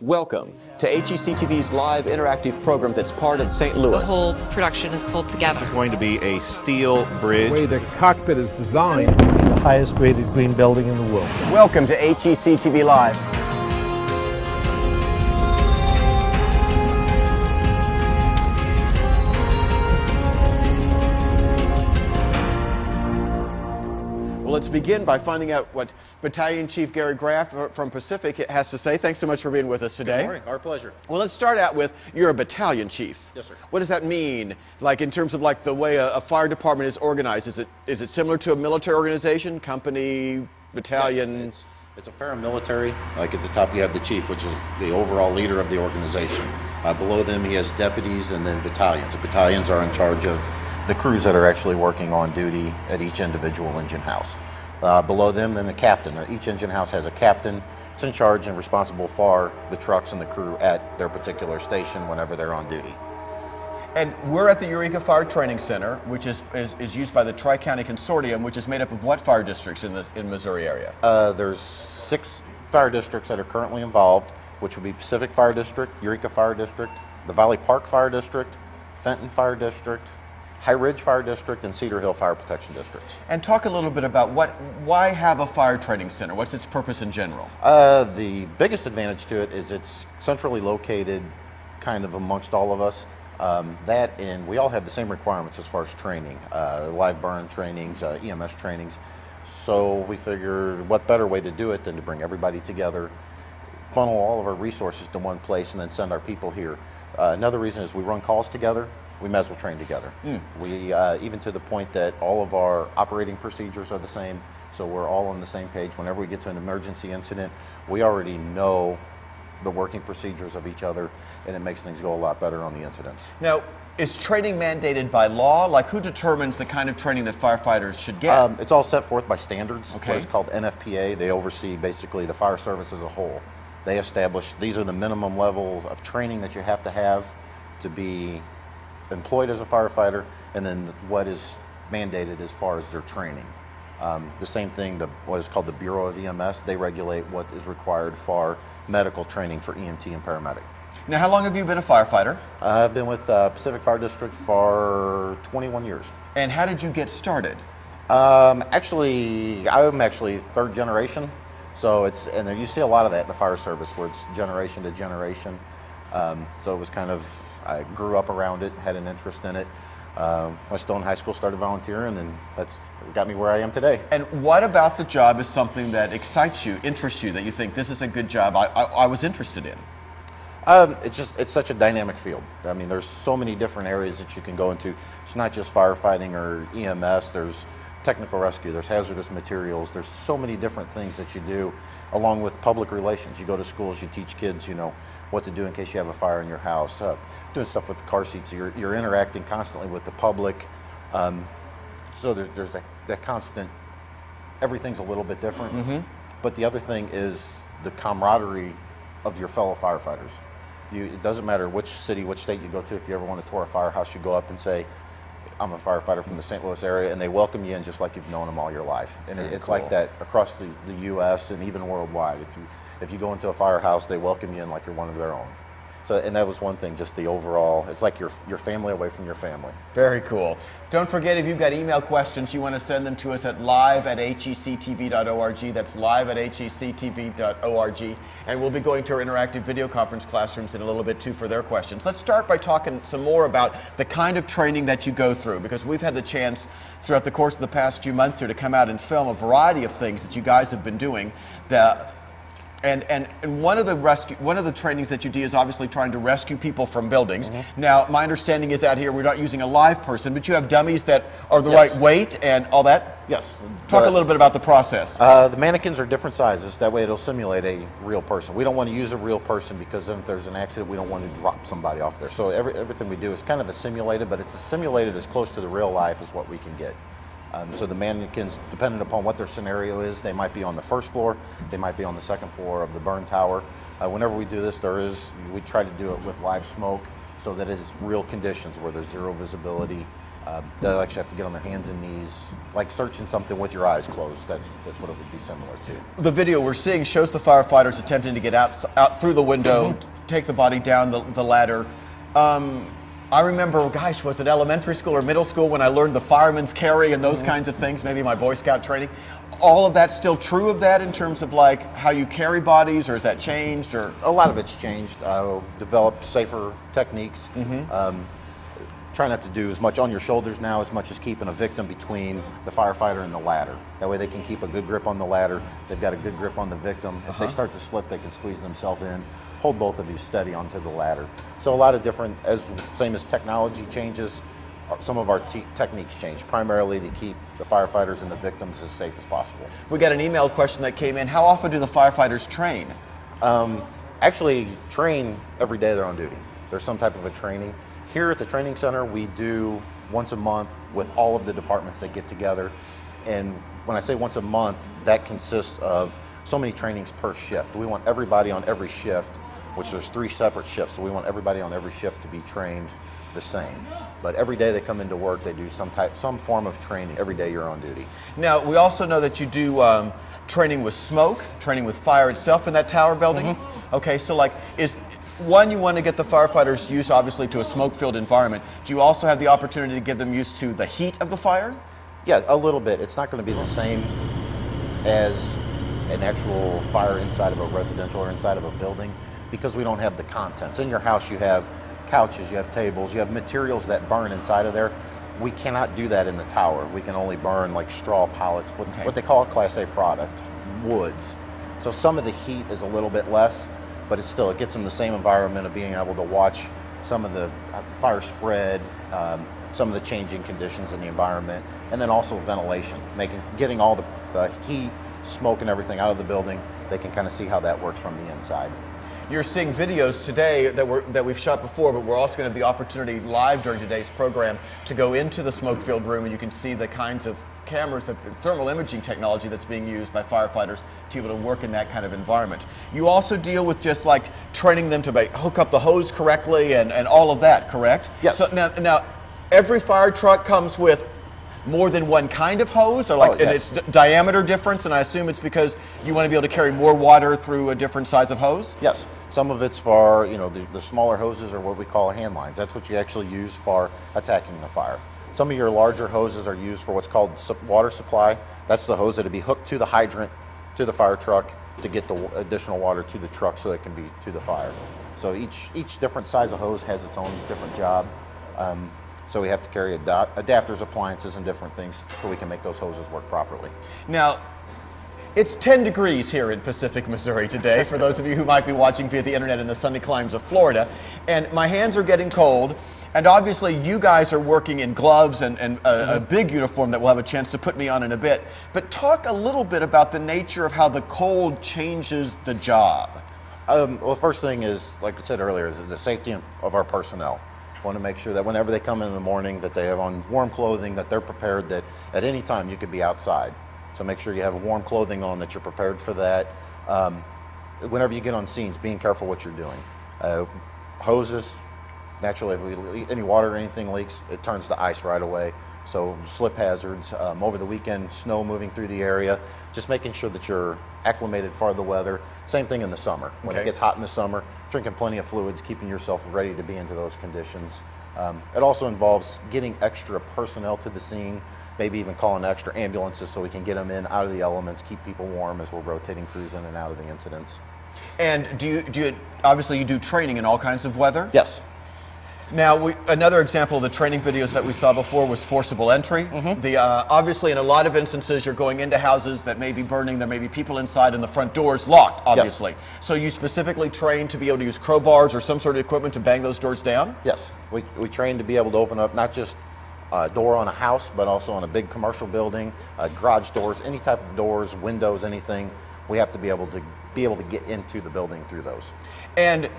Welcome to HEC TV's live interactive program that's part of St. Louis. The whole production is pulled together. It's going to be a steel bridge. The way the cockpit is designed, the highest rated green building in the world. Welcome to HEC TV Live. Let's begin by finding out what Battalion Chief Gary Graff from Pacific has to say. Thanks so much for being with us today. Good morning. Our pleasure. Well, let's start out with you're a battalion chief. Yes, sir. What does that mean? Like in terms of like the way a, a fire department is organized? Is it is it similar to a military organization, company, battalion? It's, it's a paramilitary. Like at the top, you have the chief, which is the overall leader of the organization. Uh, below them, he has deputies and then battalions. The battalions are in charge of the crews that are actually working on duty at each individual engine house. Uh, below them, then the captain. Each engine house has a captain. It's in charge and responsible for the trucks and the crew at their particular station whenever they're on duty. And we're at the Eureka Fire Training Center, which is, is, is used by the Tri County Consortium, which is made up of what fire districts in the in Missouri area? Uh, there's six fire districts that are currently involved, which would be Pacific Fire District, Eureka Fire District, the Valley Park Fire District, Fenton Fire District, High Ridge Fire District, and Cedar Hill Fire Protection Districts. And talk a little bit about what why have a fire training center? What's its purpose in general? Uh, the biggest advantage to it is it's centrally located kind of amongst all of us. Um, that and we all have the same requirements as far as training, uh, live burn trainings, uh, EMS trainings. So we figured what better way to do it than to bring everybody together, funnel all of our resources to one place, and then send our people here. Uh, another reason is we run calls together. We may as well train together. We uh, even to the point that all of our operating procedures are the same, so we're all on the same page. Whenever we get to an emergency incident, we already know the working procedures of each other, and it makes things go a lot better on the incidents. Now, is training mandated by law? Like, who determines the kind of training that firefighters should get? Um, it's all set forth by standards. Okay. Is called NFPA. They oversee basically the fire service as a whole. They establish these are the minimum levels of training that you have to have to be employed as a firefighter, and then what is mandated as far as their training. Um, the same thing, the, what is called the Bureau of EMS, they regulate what is required for medical training for EMT and paramedic. now, how long have you been a firefighter? I've been with uh, Pacific Fire District for 21 years. And how did you get started? Um, actually, I'm actually third generation, so it's and you see a lot of that in the fire service where it's generation to generation. Um, so it was kind of I grew up around it, had an interest in it. Um, I was still in high school, started volunteering, and that's got me where I am today. And what about the job is something that excites you, interests you, that you think this is a good job I, I, I was interested in? Um, it's just it's such a dynamic field. I mean, there's so many different areas that you can go into. It's not just firefighting or EMS. There's technical rescue. There's hazardous materials. There's so many different things that you do, along with public relations. You go to schools. You teach kids, you know, what to do in case you have a fire in your house. Uh, doing stuff with the car seats. You're you're interacting constantly with the public. Um, so there's there's that, that constant. Everything's a little bit different. But the other thing is the camaraderie of your fellow firefighters. You, it doesn't matter which city, which state you go to. If you ever want to tour a firehouse, you go up and say, "I'm a firefighter from the St. Louis area," and they welcome you in just like you've known them all your life. And it, it's cool. like that across the, the U.S. and even worldwide. If you if you go into a firehouse, they welcome you in like you're one of their own. So, and that was one thing, just the overall. It's like your your family away from your family. Very cool. Don't forget if you've got email questions, you want to send them to us at live at hectv.org. That's live at hectv.org. And we'll be going to our interactive video conference classrooms in a little bit too for their questions. Let's start by talking some more about the kind of training that you go through because we've had the chance throughout the course of the past few months here to come out and film a variety of things that you guys have been doing. The, and, and, and one of the rescue one of the trainings that you do is obviously trying to rescue people from buildings. Now, my understanding is out here we're not using a live person, but you have dummies that are the Yes. right weight and all that. Yes. Talk The- a little bit about the process. Uh, the mannequins are different sizes. That way, it'll simulate a real person. We don't want to use a real person because then if there's an accident, we don't want to drop somebody off there. So every, everything we do is kind of a simulated, but it's a simulated as close to the real life as what we can get. Um, so the mannequins, depending upon what their scenario is, they might be on the first floor, they might be on the second floor of the burn tower. Uh, whenever we do this, there is we try to do it with live smoke so that it is real conditions where there's zero visibility. Um, they'll actually have to get on their hands and knees, like searching something with your eyes closed. That's that's what it would be similar to. The video we're seeing shows the firefighters attempting to get out out through the window, Mm-hmm. take the body down the, the ladder. Um, I remember, gosh, was it elementary school or middle school when I learned the fireman's carry and Mm-hmm. those kinds of things? Maybe my Boy Scout training. All of that's still true of that in terms of like how you carry bodies, or has that changed? Or A lot of it's changed. Uh, developed safer techniques. Um, try not to do as much on your shoulders now as much as keeping a victim between the firefighter and the ladder. That way they can keep a good grip on the ladder. They've got a good grip on the victim. If they start to slip, they can squeeze themselves in. Hold both of you steady onto the ladder. So a lot of different, as same as technology changes, uh, some of our te- techniques change, primarily to keep the firefighters and the victims as safe as possible. we got an email question that came in. How often do the firefighters train? actually train every day they're on duty. There's some type of a training. Here at the training center, we do once a month with all of the departments that get together. And when I say once a month, that consists of so many trainings per shift. We want everybody on every shift, which there's three separate shifts, so we want everybody on every shift to be trained the same. But every day they come into work, they do some type, some form of training. Every day you're on duty. Now, we also know that you do um, training with smoke, training with fire itself in that tower building. Mm-hmm. Okay, so like, is one, you want to get the firefighters used, obviously, to a smoke filled environment. Do you also have the opportunity to get them used to the heat of the fire? Yeah, a little bit. It's not going to be the same as an actual fire inside of a residential or inside of a building because we don't have the contents. In your house, you have couches, you have tables, you have materials that burn inside of there. We cannot do that in the tower. We can only burn like straw pallets, what, Okay. what they call a Class A product, woods. So some of the heat is a little bit less, but it still it gets them the same environment of being able to watch some of the uh, fire spread, um, some of the changing conditions in the environment, and then also ventilation, making getting all the, the heat, smoke, and everything out of the building. They can kind of see how that works from the inside. You're seeing videos today that, we're, that we've shot before, but we're also going to have the opportunity live during today's program to go into the smoke filled room and you can see the kinds of cameras, the thermal imaging technology that's being used by firefighters to be able to work in that kind of environment. You also deal with just like training them to hook up the hose correctly and, and all of that, correct? Yes. So now, now, every fire truck comes with more than one kind of hose, or like, Oh, and it's d- diameter difference, and I assume it's because you want to be able to carry more water through a different size of hose. Yes, some of it's for, you know, the, the smaller hoses are what we call hand lines. That's what you actually use for attacking the fire. Some of your larger hoses are used for what's called su- water supply. That's the hose that would be hooked to the hydrant, to the fire truck to get the w- additional water to the truck so it can be to the fire. So each, each different size of hose has its own different job. Um, so we have to carry ada- adapters, appliances, and different things so we can make those hoses work properly. Now, it's 10 degrees here in Pacific, Missouri today, for those of you who might be watching via the internet in the sunny climes of Florida. And my hands are getting cold. And obviously, you guys are working in gloves and, and a, a big uniform that we'll have a chance to put me on in a bit. But talk a little bit about the nature of how the cold changes the job. Um, well, first thing is, like I said earlier, is the safety of our personnel. Want to make sure that whenever they come in in the morning, that they have on warm clothing, that they're prepared. That at any time you could be outside. So make sure you have warm clothing on, that you're prepared for that. Um, whenever you get on scenes, being careful what you're doing. Uh, hoses, naturally, if we any water or anything leaks, it turns to ice right away. So slip hazards. Um, over the weekend, snow moving through the area. Just making sure that you're acclimated for the weather. Same thing in the summer. When Okay. it gets hot in the summer, drinking plenty of fluids, keeping yourself ready to be into those conditions. Um, it also involves getting extra personnel to the scene, maybe even calling extra ambulances so we can get them in out of the elements, keep people warm as we're rotating crews in and out of the incidents. And do you, do you, obviously, you do training in all kinds of weather? Yes. Now, we, another example of the training videos that we saw before was forcible entry. The uh, obviously, in a lot of instances, you're going into houses that may be burning. There may be people inside, and the front door is locked. Obviously, so you specifically train to be able to use crowbars or some sort of equipment to bang those doors down. Yes, we, we train to be able to open up not just a door on a house, but also on a big commercial building, uh, garage doors, any type of doors, windows, anything. We have to be able to be able to get into the building through those. And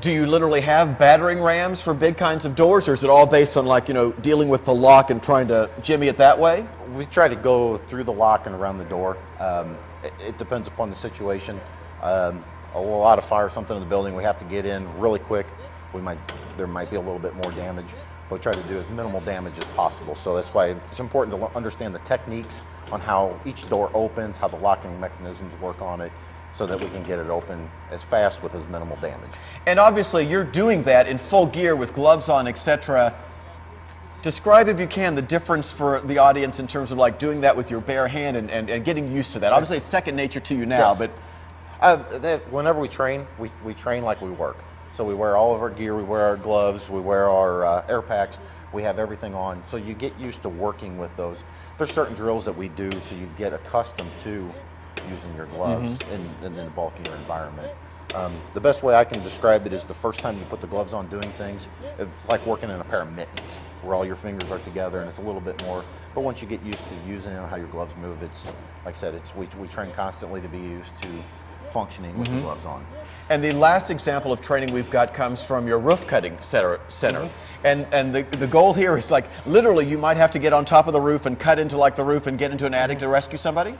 do you literally have battering rams for big kinds of doors, or is it all based on like you know dealing with the lock and trying to jimmy it that way? We try to go through the lock and around the door. Um, it, it depends upon the situation. Um, a lot of fire, something in the building, we have to get in really quick. We might there might be a little bit more damage, What we try to do is minimal damage as possible. So that's why it's important to understand the techniques on how each door opens, how the locking mechanisms work on it, so that we can get it open as fast with as minimal damage. And obviously, you're doing that in full gear with gloves on, etc. Describe, if you can, the difference for the audience in terms of like doing that with your bare hand and, and, and getting used to that. Obviously, it's second nature to you now, Yes. but Uh, that, whenever we train, we, we train like we work. So we wear all of our gear, we wear our gloves, we wear our uh, air packs, we have everything on. So you get used to working with those. There's certain drills that we do so you get accustomed to using your gloves mm-hmm. in, in the bulkier environment. Um, the best way I can describe it is the first time you put the gloves on doing things, it's like working in a pair of mittens where all your fingers are together and it's a little bit more. But once you get used to using them, how your gloves move, it's like I said, it's we, we train constantly to be used to functioning with the mm-hmm. gloves on. And the last example of training we've got comes from your roof cutting center. center. Mm-hmm. And, and the, the goal here is like literally you might have to get on top of the roof and cut into like the roof and get into an attic to rescue somebody?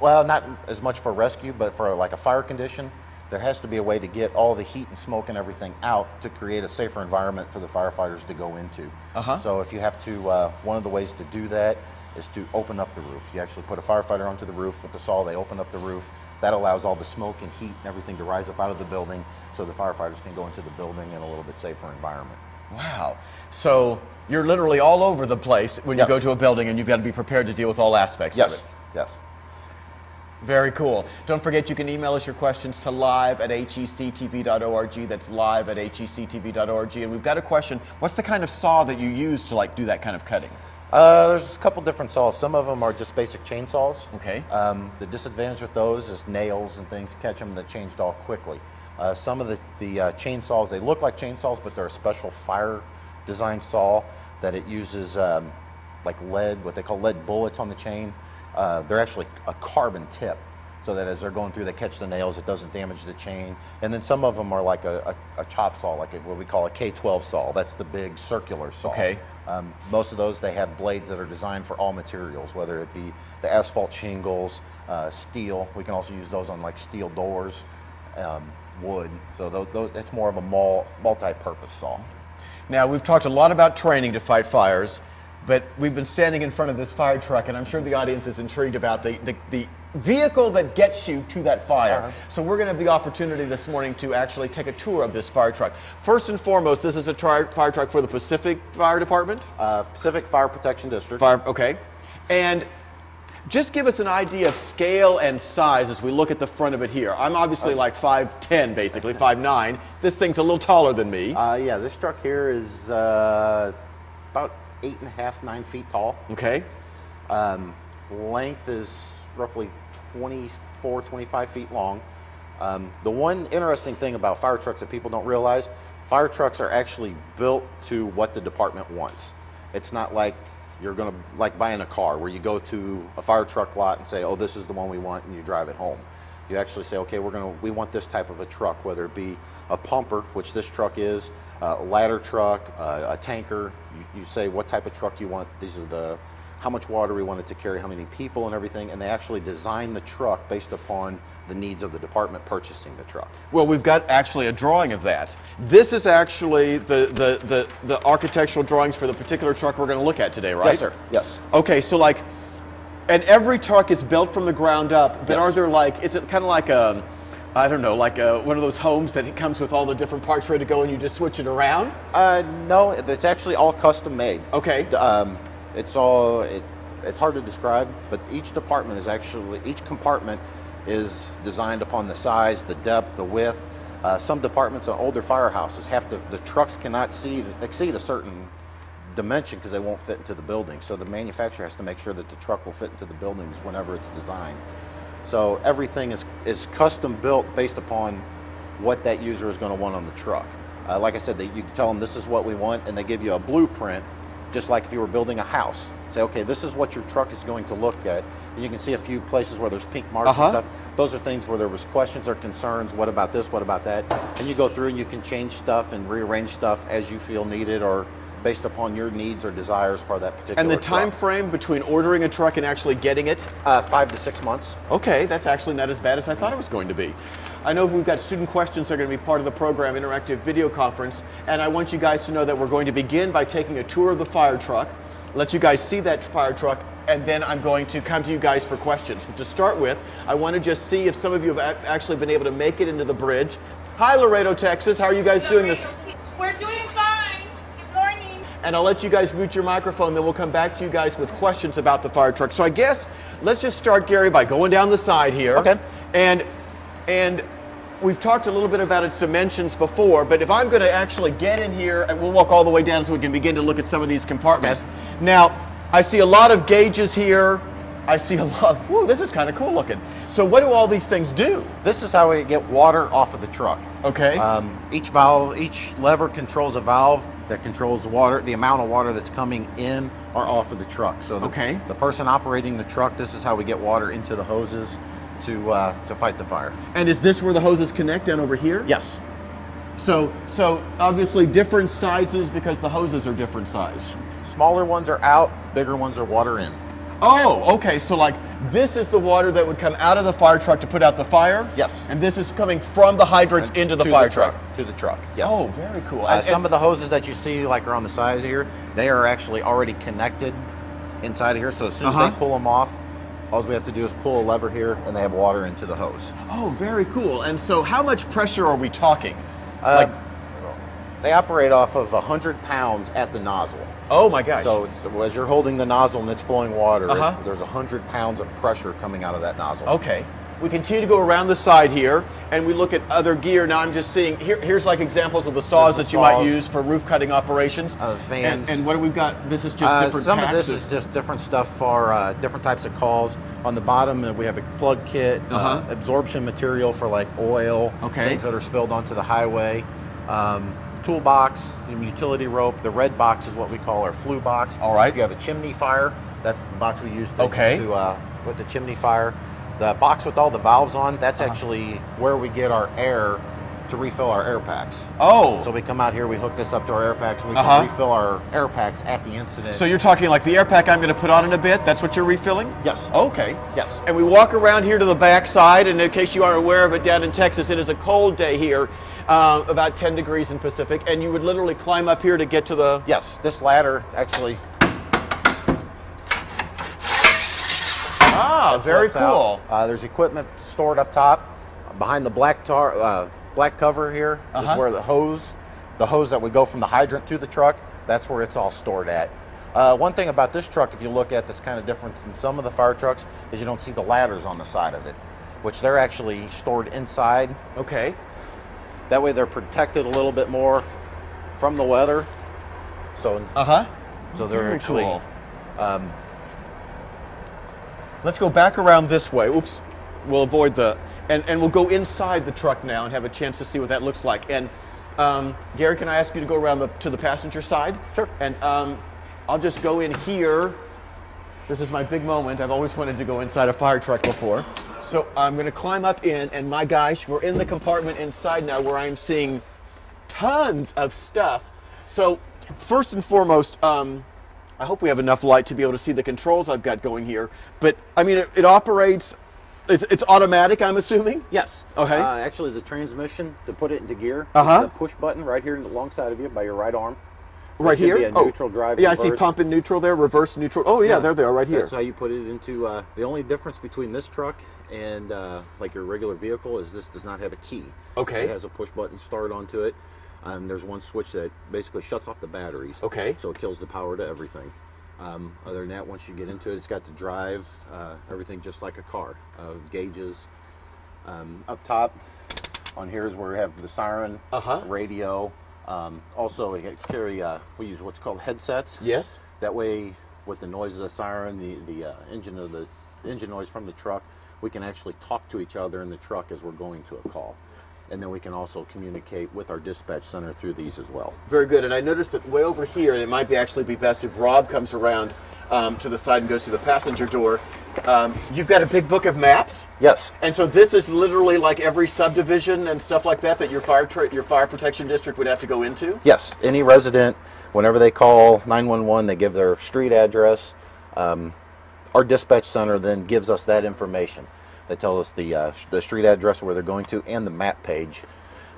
Well, not as much for rescue, but for like a fire condition, there has to be a way to get all the heat and smoke and everything out to create a safer environment for the firefighters to go into. Uh-huh. So if you have to, uh, one of the ways to do that is to open up the roof. You actually put a firefighter onto the roof with the saw, they open up the roof. That allows all the smoke and heat and everything to rise up out of the building so the firefighters can go into the building in a little bit safer environment. Wow. So you're literally all over the place when you go to a building and you've got to be prepared to deal with all aspects Yes, of it. yes. Very cool. Don't forget you can email us your questions to live at hectv.org. That's live at hectv.org. And we've got a question. What's the kind of saw that you use to like do that kind of cutting? Uh, there's a couple different saws. Some of them are just basic chainsaws. Okay. Um, the disadvantage with those is nails and things catch them that change dull quickly. Uh, some of the, the uh, chainsaws, they look like chainsaws, but they're a special fire design saw that it uses um, like lead, what they call lead bullets on the chain. Uh, they're actually a carbon tip so that as they're going through, they catch the nails, it doesn't damage the chain. And then some of them are like a, a, a chop saw, like a, what we call a K12 saw. That's the big circular saw. Okay. Um, most of those, they have blades that are designed for all materials, whether it be the asphalt shingles, uh, steel. We can also use those on like steel doors, um, wood. So those, those, it's more of a multi-purpose saw. Now, we've talked a lot about training to fight fires, but we've been standing in front of this fire truck, and I'm sure the audience is intrigued about the, the, the vehicle that gets you to that fire. Uh-huh. So, we're going to have the opportunity this morning to actually take a tour of this fire truck. First and foremost, this is a fire truck for the Pacific Fire Department. Uh, Pacific Fire Protection District. Fire, okay. And just give us an idea of scale and size as we look at the front of it here. I'm obviously like 5'10, basically, 5'9. This thing's a little taller than me. Uh, yeah, this truck here is uh, about eight and a half, nine feet tall. Okay. Um, length is roughly 24, 25 feet long. Um, the one interesting thing about fire trucks that people don't realize, fire trucks are actually built to what the department wants. It's not like you're going to like buying a car where you go to a fire truck lot and say, "Oh, this is the one we want," and you drive it home. You actually say, "Okay, we're going to we want this type of a truck, whether it be a pumper, which this truck is, a ladder truck, a tanker. You, you say what type of truck you want. These are the how much water we want it to carry, how many people, and everything. And they actually design the truck based upon the needs of the department purchasing the truck. Well, we've got actually a drawing of that. This is actually the, the, the, the architectural drawings for the particular truck we're going to look at today, right? Yes, sir. Yes. Okay, so like, and every truck is built from the ground up, but Yes. are there like, is it kind of like a, I don't know, like a, one of those homes that it comes with all the different parts ready to go and you just switch it around? Uh, no, it's actually all custom made. Okay. Um, it's all it, it's hard to describe, but each department is actually each compartment is designed upon the size, the depth, the width. Uh, some departments on older firehouses have to the trucks cannot see exceed a certain dimension because they won't fit into the building. So the manufacturer has to make sure that the truck will fit into the buildings whenever it's designed. So everything is is custom built based upon what that user is going to want on the truck. Uh, like I said, they, you can tell them this is what we want, and they give you a blueprint, just like if you were building a house. Say, okay, this is what your truck is going to look at. And you can see a few places where there's pink marks Uh-huh. and stuff. Those are things where there was questions or concerns. What about this? What about that? And you go through and you can change stuff and rearrange stuff as you feel needed or based upon your needs or desires for that particular. And the truck. time frame between ordering a truck and actually getting it? uh, five to six months. Okay, that's actually not as bad as I thought it was going to be. I know we've got student questions that are going to be part of the program, interactive video conference, and I want you guys to know that we're going to begin by taking a tour of the fire truck, let you guys see that fire truck, and then I'm going to come to you guys for questions. But to start with, I want to just see if some of you have actually been able to make it into the bridge. Hi, Laredo, Texas. How are you guys doing this? We're doing fine. And I'll let you guys mute your microphone. Then we'll come back to you guys with questions about the fire truck. So I guess let's just start, Gary, by going down the side here. Okay. And and we've talked a little bit about its dimensions before, but if I'm going to actually get in here, and we'll walk all the way down so we can begin to look at some of these compartments. Now, I see a lot of gauges here. I see a lot. Whoa, this is kind of cool looking. So what do all these things do? This is how we get water off of the truck. Okay. Um, each valve, each lever controls a valve that controls the water, the amount of water that's coming in or off of the truck. So the, Okay. the person operating the truck, this is how we get water into the hoses to uh, to fight the fire. and is this where the hoses connect down over here? Yes. So, so obviously different sizes because the hoses are different size. Smaller ones are out, bigger ones are water in. Oh, okay. So like this is the water that would come out of the fire truck to put out the fire. Yes. And this is coming from the hydrants into the fire truck. To the truck. Yes. Oh, very cool. Uh, And- some and- of the hoses that you see, like are on the sides here, they are actually already connected inside of here. So as soon as Uh-huh. they pull them off, all we have to do is pull a lever here, and they have water into the hose. oh, very cool. And so, how much pressure are we talking? Uh, they operate off of 100 pounds at the nozzle. Oh my gosh. So it's, as you're holding the nozzle and it's flowing water, Uh-huh. there's 100 pounds of pressure coming out of that nozzle. Okay. We continue to go around the side here, and we look at other gear. Now I'm just seeing here. Here's like examples of the saws the that you might use for roof cutting operations. Uh, And, fans. and what do we got? This is just Uh, different. some of this is just different stuff for uh, different types of calls. On the bottom, uh, we have a plug kit, uh Uh-huh. absorption material for like oil, Okay. things that are spilled onto the highway, um, toolbox, and utility rope. The red box is what we call our flue box. All right. If you have a chimney fire, that's the box we use to, Okay. to uh, put the chimney fire. The box with all the valves on, that's Uh-huh. actually where we get our air to refill our air packs. Oh. So we come out here, we hook this up to our air packs, and we Uh-huh. can refill our air packs at the incident. So you're talking like the air pack I'm going to put on in a bit. That's what you're refilling. Yes. Okay. Yes. And we walk around here to the back side, and in case you aren't aware of it, down in Texas, it is a cold day here, uh, about 10 degrees in Pacific, and you would literally climb up here to get to the. Yes, this ladder actually Ah, very cool. Uh, there's equipment stored up top. Behind the black tar, uh, black cover here is Uh-huh. where the hose, the hose that would go from the hydrant to the truck, that's where it's all stored at. Uh, one thing about this truck, if you look at that's kind of different than some of the fire trucks, is you don't see the ladders on the side of it, which they're actually stored inside. Okay. That way they're protected a little bit more from the weather. So, Uh huh. so they're Very actually cool. Um, Let's go back around this way. Oops. We'll avoid the. And, and we'll go inside the truck now and have a chance to see what that looks like. And um, Gary, can I ask you to go around the, to the passenger side? Sure. And um, I'll just go in here. This is my big moment. I've always wanted to go inside a fire truck before. So I'm going to climb up in, and my gosh, we're in the compartment inside now where I'm seeing tons of stuff. So, first and foremost, um, I hope we have enough light to be able to see the controls I've got going here. But I mean, it, it operates. It's, it's automatic. I'm assuming. Yes. Okay. Uh, actually, the transmission to put it into gear. Uh-huh. The push button right here alongside of you by your right arm. Right here. Oh, neutral drive. Yeah, I see pump and neutral there. Reverse neutral. Oh yeah, there they are right here. That's how you put it into. Uh, the only difference between this truck and uh, like your regular vehicle is this does not have a key. Okay. It has a push button start onto it. Um, there's one switch that basically shuts off the batteries. Okay. So it kills the power to everything. Um, other than that, once you get into it, it's got the drive, uh, everything just like a car. Uh, gauges. Um, up top, on here is where we have the siren, Uh-huh. radio. Um, also, we carry. Uh, we use what's called headsets. Yes. That way, with the noise of the siren, the the uh, engine of the, the engine noise from the truck, we can actually talk to each other in the truck as we're going to a call, and then we can also communicate with our dispatch center through these as well. Very good. And I noticed that way over here, it might be actually be best if Rob comes around um, to the side and goes through the passenger door. Um, you've got a big book of maps. Yes. And so this is literally like every subdivision and stuff like that that your fire tra- your fire protection district would have to go into. Yes. Any resident, whenever they call 911, they give their street address. Um, our dispatch center then gives us that information. They tell us the uh, the street address where they're going to and the map page.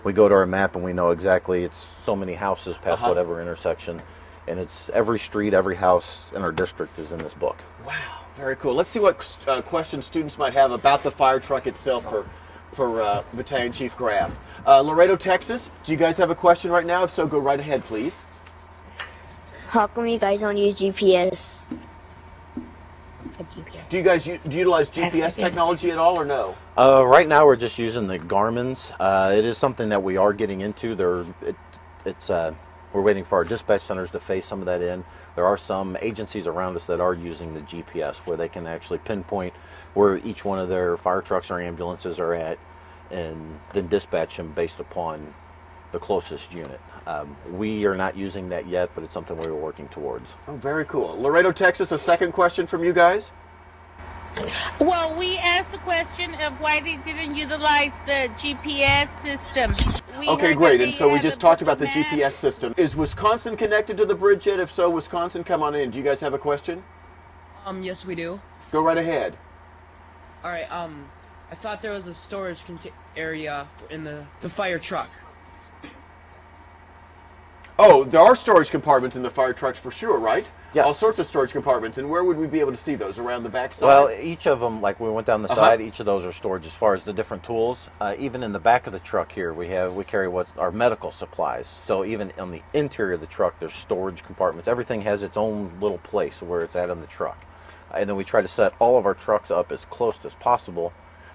We go to our map and we know exactly it's so many houses past Uh-huh. whatever intersection, and it's every street, every house in our district is in this book. Wow, very cool. Let's see what uh, questions students might have about the fire truck itself for, for uh, Battalion Chief Graff. Uh, Laredo, Texas, do you guys have a question right now? If so, go right ahead, please. How come you guys don't use GPS? For GPS. Do you guys do you utilize GPS technology at all or no? Uh, right now, we're just using the Garmin's. Uh, it is something that we are getting into. There, it, it's uh, we're waiting for our dispatch centers to phase some of that in. There are some agencies around us that are using the GPS, where they can actually pinpoint where each one of their fire trucks or ambulances are at, and then dispatch them based upon the closest unit. Um, we are not using that yet, but it's something we are working towards. Oh, very cool. Laredo, Texas, a second question from you guys. Well, we asked the question of why they didn't utilize the GPS system. We Okay, great. And so we just talked about the of. GPS system. Is Wisconsin connected to the bridge yet? If so, Wisconsin, come on in. Do you guys have a question? Um, yes, we do. Go right ahead. All right. Um, I thought there was a storage conti- area in the the fire truck. Oh, there are storage compartments in the fire trucks for sure, right? Yes. All sorts of storage compartments. And where would we be able to see those? Around the back side? Well, each of them, like we went down the Uh-huh. side, each of those are storage as far as the different tools. Uh, even in the back of the truck here, we have we carry what our medical supplies. So even on the interior of the truck, there's storage compartments. Everything has its own little place where it's at on the truck, and then we try to set all of our trucks up as close as possible.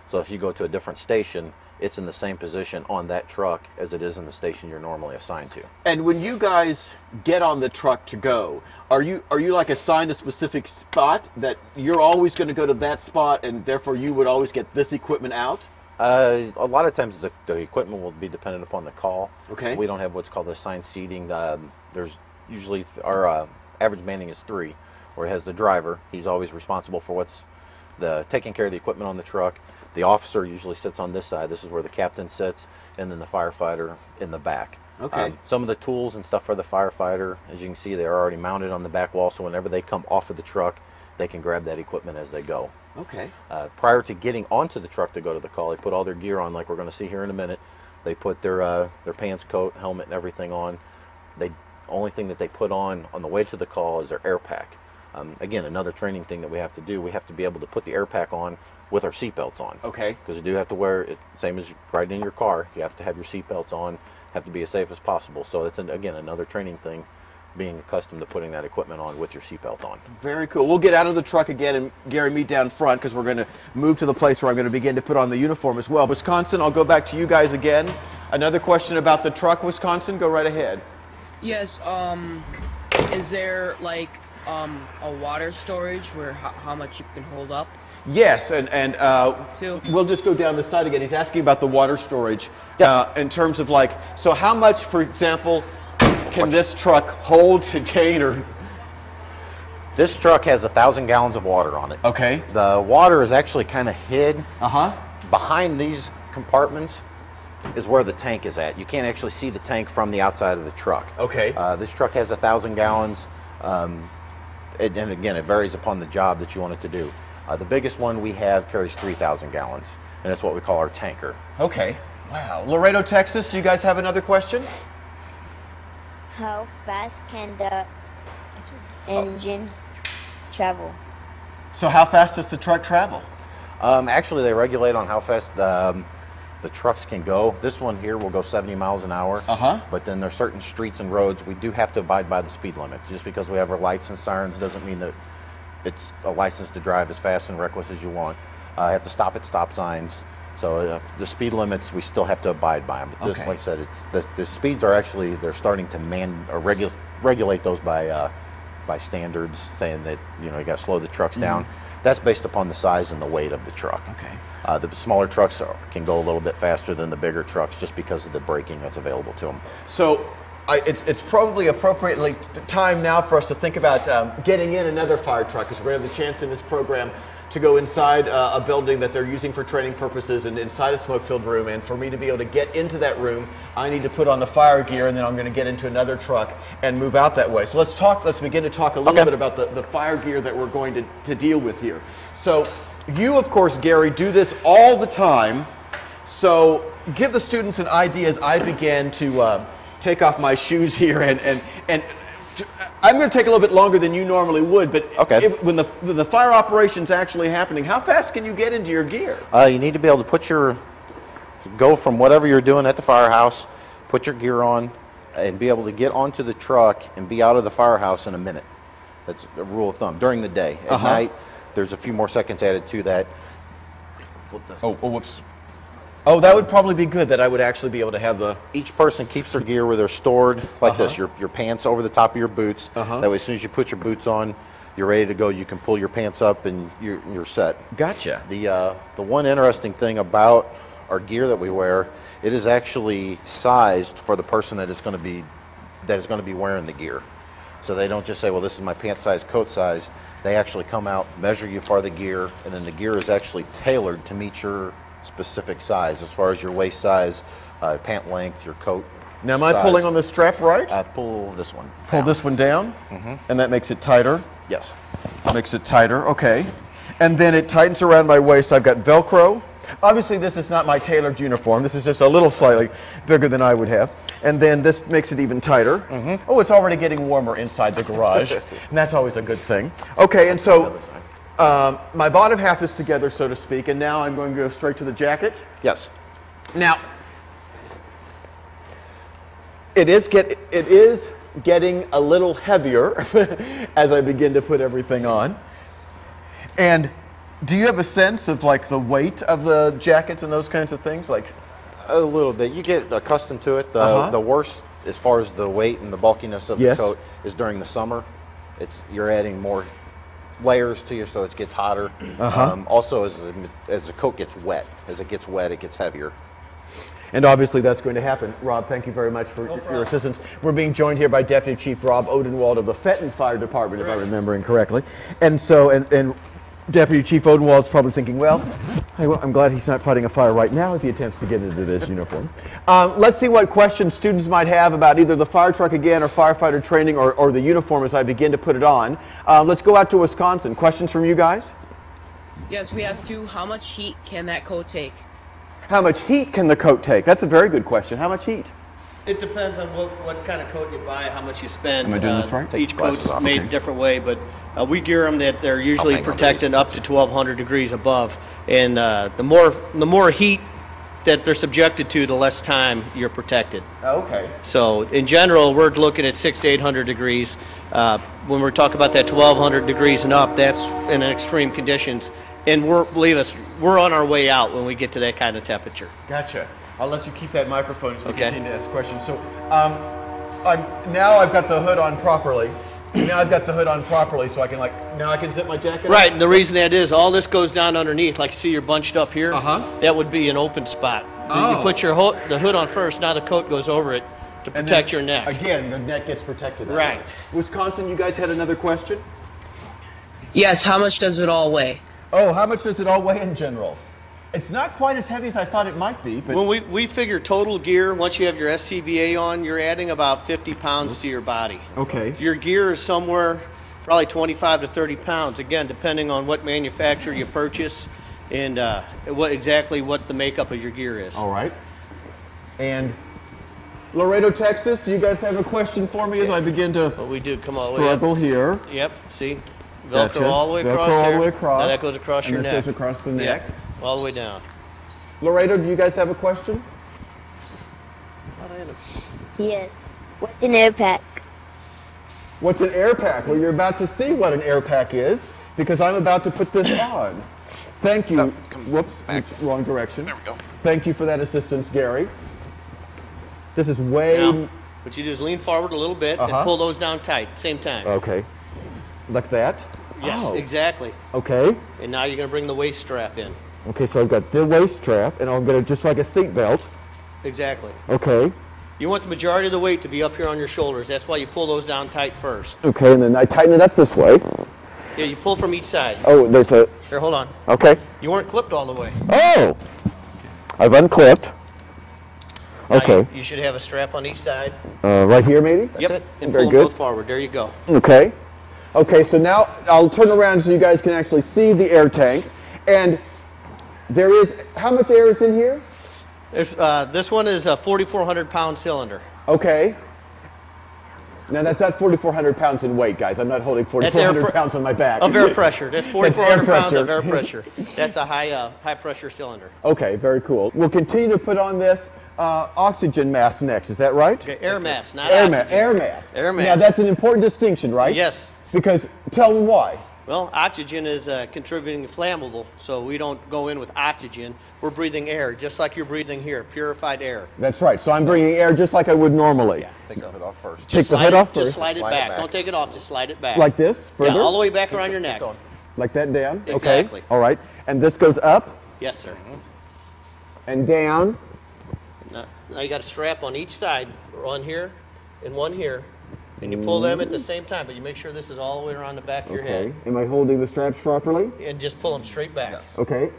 So if you go to a different station, it's in the same position on that truck as it is in the station you're normally assigned to. And when you guys get on the truck to go, are you are you like assigned a specific spot that you're always going to go to that spot, and therefore you would always get this equipment out? Uh, a lot of times the, the equipment will be dependent upon the call. Okay. We don't have what's called assigned seating. Um, there's usually our uh, average manning is three, where it has the driver. He's always responsible for what's the taking care of the equipment on the truck. The officer usually sits on this side. This is where the captain sits, and then the firefighter in the back. Um, Okay. some of the tools and stuff for the firefighter, as you can see, they're already mounted on the back wall. So whenever they come off of the truck, they can grab that equipment as they go. Okay. Uh, prior to getting onto the truck to go to the call, they put all their gear on, like we're going to see here in a minute. They put their uh, their pants, coat, helmet, and everything on. They only thing that they put on on the way to the call is their air pack. Um, again, another training thing that we have to do. We have to be able to put the air pack on with our seatbelts on. Okay. Because you do have to wear it, same as riding in your car. You have to have your seatbelts on. Have to be as safe as possible. So it's an, again another training thing, being accustomed to putting that equipment on with your seatbelt on. Very cool. We'll get out of the truck again and Gary meet down front because we're going to move to the place where I'm going to begin to put on the uniform as well. Wisconsin, I'll go back to you guys again. Another question about the truck, Wisconsin. Go right ahead. Yes. Um, is there like um a water storage where how, how much you can hold up? Yes, and, and uh, we'll just go down the side again. He's asking about the water storage. Yes. Uh, in terms of like, so how much, for example, can this truck hold, contain, or. This truck has a thousand gallons of water on it. Okay. The water is actually kind of hid Uh huh. behind these compartments. Is where the tank is at. You can't actually see the tank from the outside of the truck. Okay. Uh, this truck has a thousand gallons, um, it, and again, it varies upon the job that you want it to do. Uh, the biggest one we have carries three thousand gallons, and it's what we call our tanker. Okay. Wow. Laredo, Texas, do you guys have another question? How fast can the engine travel? So, how fast does the truck travel? Um, actually, they regulate on how fast um, the trucks can go. This one here will go 70 miles an hour. Uh-huh. But then there's certain streets and roads we do have to abide by the speed limits. Just because we have our lights and sirens doesn't mean that it's a license to drive as fast and reckless as you want. Uh, have to stop at stop signs. So uh, the speed limits we still have to abide by them. But this, Okay. like I said, it, the, the speeds are actually they're starting to man or regu- regulate those by uh, by standards, saying that you know you got to slow the trucks down. That's based upon the size and the weight of the truck. Okay. Uh, the smaller trucks are, can go a little bit faster than the bigger trucks just because of the braking that's available to them. So I, it's, it's probably appropriately t- time now for us to think about um, getting in another fire truck because we're going to have the chance in this program to go inside uh, a building that they're using for training purposes and inside a smoke filled room. And for me to be able to get into that room, I need to put on the fire gear and then I'm going to get into another truck and move out that way. So let's talk, let's begin to talk a little Okay. bit about the, the fire gear that we're going to, to deal with here. So you, of course, Gary, do this all the time. So give the students an idea as I begin to uh, take off my shoes here and, and, and t- I'm going to take a little bit longer than you normally would, but Okay. if- when, the, when the fire operation's actually happening, how fast can you get into your gear? Uh, you need to be able to put your, go from whatever you're doing at the firehouse, put your gear on, and be able to get onto the truck and be out of the firehouse in a minute. That's a rule of thumb during the day. At Uh-huh. night, there's a few more seconds added to that. Flip this. Oh, oh, whoops. Oh, that would probably be good that I would actually be able to have the. Each person keeps their gear where they're stored like this. Uh-huh. Your, your pants over the top of your boots. Uh-huh. That way, as soon as you put your boots on, you're ready to go. You can pull your pants up and you're, you're set. Gotcha. The uh, the one interesting thing about our gear that we wear, it is actually sized for the person that is going to be that is going to be wearing the gear. So they don't just say, "Well, this is my pant size, coat size." They actually come out, measure you for the gear, and then the gear is actually tailored to meet your specific size, as far as your waist size, uh, pant length, your coat. Now, am I size. pulling on the strap right? Uh, pull this one. Pull down. this one down, and that makes it tighter. Yes. Makes it tighter, okay. And then it tightens around my waist. I've got Velcro. Obviously, this is not my tailored uniform. This is just a little slightly bigger than I would have. And then this makes it even tighter. Oh, it's already getting warmer inside the garage, and that's always a good thing. Okay, and so um, my bottom half is together, so to speak, and now I'm going to go straight to the jacket. Yes. Now, it is get it is getting a little heavier as I begin to put everything on. And do you have a sense of like the weight of the jackets and those kinds of things? Like, A little bit. You get accustomed to it. The, Uh-huh. the worst, as far as the weight and the bulkiness of Yes. the coat, is during the summer. It's you're adding more layers to you, so it gets hotter. Uh-huh. Um, also, as the, as the coat gets wet, as it gets wet, it gets heavier. and obviously that's going to happen. Rob, thank you very much for your- your assistance. We're being joined here by Deputy Chief Rob Odenwald of the Fenton Fire Department, if I'm remembering correctly. And so, and, and Deputy Chief Odenwald's probably thinking, well, I'm glad he's not fighting a fire right now as he attempts to get into this uniform. Um, let's see what questions students might have about either the fire truck again or firefighter training or, or the uniform as I begin to put it on. Um, let's go out to Wisconsin. Questions from you guys? Yes, we have two. How much heat can that coat take? How much heat can the coat take? That's a very good question. How much heat? It depends on what, what kind of coat you buy, how much you spend. Am I doing this Uh, right? Take Each coat's off, made okay. a different way, but uh, we gear them that they're usually hang on to protected up to 1,200 degrees above. And uh, the more the more heat that they're subjected to, the less time you're protected. Okay. So in general, we're looking at six to 800 degrees. Uh, when we're talking about that 1,200 degrees and up, that's in extreme conditions. And we're, believe us, we're on our way out when we get to that kind of temperature. Gotcha. I'll let you keep that microphone as we Okay. continue to ask questions. So, um, I'm, now I've got the hood on properly. now I've got the hood on properly, so I can like now I can zip my jacket. up? Right, and the reason that is, all this goes down underneath. Like you see, you're bunched up here. Uh-huh. That would be an open spot. Oh. You put your ho- the hood on first. Now the coat goes over it to protect then, your neck. Again, the neck gets protected. Right. way. Wisconsin, you guys had another question. Yes, how much does it all weigh? Oh, how much does it all weigh in general? It's not quite as heavy as I thought it might be, but When we, we figure total gear, once you have your SCBA on, you're adding about 50 pounds to your body. okay. Your gear is somewhere probably 25 to 30 pounds, again, depending on what manufacturer you purchase and uh, what exactly what the makeup of your gear is. All right. And Laredo, Texas, do you guys have a question for me as I begin to What we do, come on, struggle here? Yep, see? Velcro Gotcha. all the way Velcro across all the way across. Now that goes across And your neck. goes across the Yep, neck. All the way down. Laredo, do you guys have a question? Yes. What's an air pack? What's an air pack? Well, you're about to see what an air pack is because I'm about to put this on. Thank you. Whoops, wrong direction. There we go. Thank you for that assistance, Gary. This is way. Now, what you just lean forward a little bit Uh-huh. and pull those down tight, same time. Okay. Like that? yes, Oh. exactly. Okay. And now you're going to bring the waist strap in. Okay, so I've got the waist strap, and I'm going to just like a seat belt. Exactly. Okay. You want the majority of the weight to be up here on your shoulders. That's why you pull those down tight first. Okay, and then I tighten it up this way. Yeah, you pull from each side. Oh, there's a. Here, hold on. Okay. You weren't clipped all the way. Oh! I've unclipped. Okay. You, you should have a strap on each side. Uh, right here, maybe? yep. it. And Very pull good. both forward. There you go. Okay. Okay, so now I'll turn around so you guys can actually see the air tank. And there is, how much air is in here? There's, uh, this one is a 4,400 pound cylinder. Okay. Now that's not 4,400 pounds in weight, guys. I'm not holding 4,400 pre- pounds on my back. Of air pressure. That's air 4,400 pounds of air pressure. That's a high, uh, high pressure cylinder. Okay, very cool. We'll continue to put on this uh, oxygen mask next. Is that right? Okay, air mask, not air, ma- air mask. Air mask. Now that's an important distinction, right? Yes. Because tell me why. Well, oxygen is a contributing flammable, so we don't go in with oxygen. We're breathing air, just like you're breathing here, purified air. That's right. So I'm bringing air just like I would normally. Yeah. Take the hood off first. Take the slide hood it, off Just first. slide, it, Slide it back. back. Don't take it off. Just slide it back. Like this? Yeah, Further? all the way back around your neck. going. Like that down? Exactly. Okay. All right. And this goes up Yes, sir. and down. Now, now you got a strap on each side, one here and one here, and you pull them at the mm-hmm. same time. But you make sure this is all the way around the back of your Okay. head, Am I holding the straps properly? and just pull them straight back. Okay.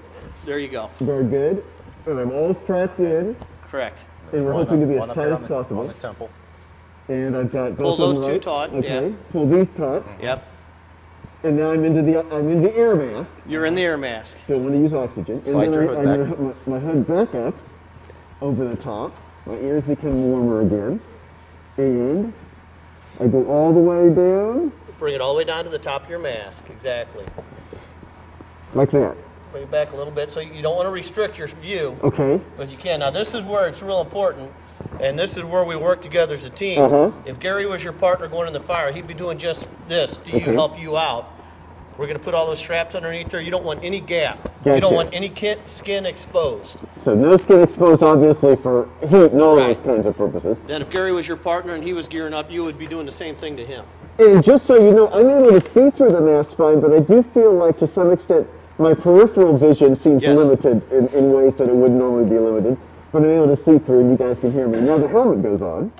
There you go. Very good. And I'm all strapped in. Correct. And we're One hoping to be as tight as the- possible. On the temple. And I've got both Pull of them those two right. taut, Okay. yeah. Pull these taut. Yep. And now I'm into the I'm in the air mask. You're in the air mask. Don't want to use oxygen. And Slide then your I, hood I'm back. gonna my, my hood back up over the top. My ears become warmer again. And I go all the way down Bring it all the way down to the top of your mask. Exactly. like that. Bring it back a little bit so you don't want to restrict your view, Okay. but you can. Now this is where it's real important, and this is where we work together as a team. Uh-huh. If Gary was your partner going in the fire, he'd be doing just this to you, help you out. We're going to put all those straps underneath there. You don't want any gap. You don't want any ki- skin exposed. So no skin exposed, obviously, for heat and all Right. those kinds of purposes. Then if Gary was your partner and he was gearing up, you would be doing the same thing to him. And just so you know, I'm able to see through the mask fine, but I do feel like to some extent my peripheral vision seems Yes. limited in, in ways that it would normally be limited. But I'm able to see through and you guys can hear me. Now the helmet goes on.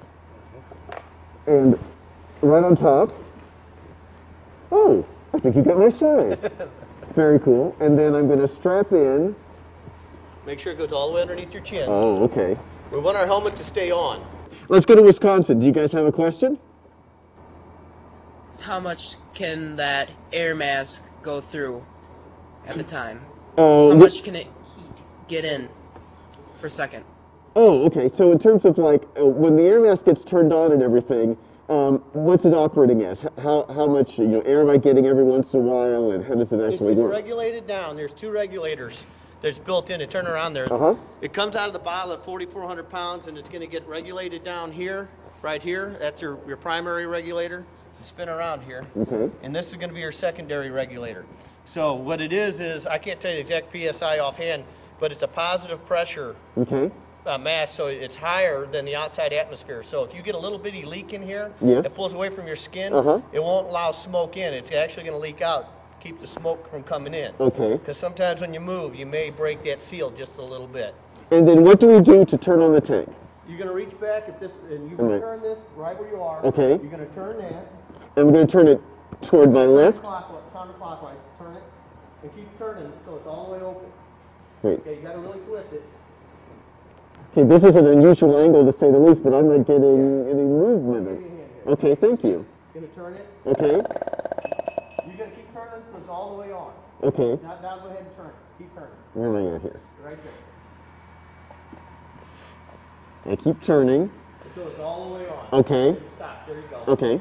And right on top. Oh, I think you got my size. Very cool. And then I'm going to strap in. Make sure it goes all the way underneath your chin. Oh, okay. We want our helmet to stay on. Let's go to Wisconsin. Do you guys have a question? How much can that air mask go through at the time? Uh, How wh- much can it heat get in per second? Oh, okay. So in terms of like uh, when the air mask gets turned on and everything, um, what's it operating as? How how much you know air am I getting every once in a while, and how does it It's, actually it's work? regulated down. There's two regulators that's built in to turn around there. Uh-huh. It comes out of the bottle at 4,400 pounds, and it's going to get regulated down here, right here. That's your, your primary regulator. Spin around here. Okay. And this is going to be your secondary regulator. So what it is is I can't tell you the exact psi offhand, but it's a positive pressure Okay. Uh, mass, so it's higher than the outside atmosphere. So if you get a little bitty leak in here, Yes. it pulls away from your skin. Uh-huh. It won't allow smoke in. It's actually going to leak out, keep the smoke from coming in. Okay. Because sometimes when you move, you may break that seal just a little bit. And then what do we do to turn on the tank? You're going to reach back if this, and you Am I- turn this right where you are. Okay. You're going to turn that. I'm going to turn it toward my left. Clockwise, counterclockwise. Turn it, and keep turning until it's all the way open. Wait. Okay, you got to really twist it. Okay, this is an unusual angle to say the least, but I'm not getting any movement. Okay, thank you. To turn it. Okay. You're going to keep turning so it's all the way on. Okay. Now, now go ahead and turn it. Keep turning. Where am I at here? Right there. I keep turning. Until it's all the way on. Okay. It stops. There you go. Okay.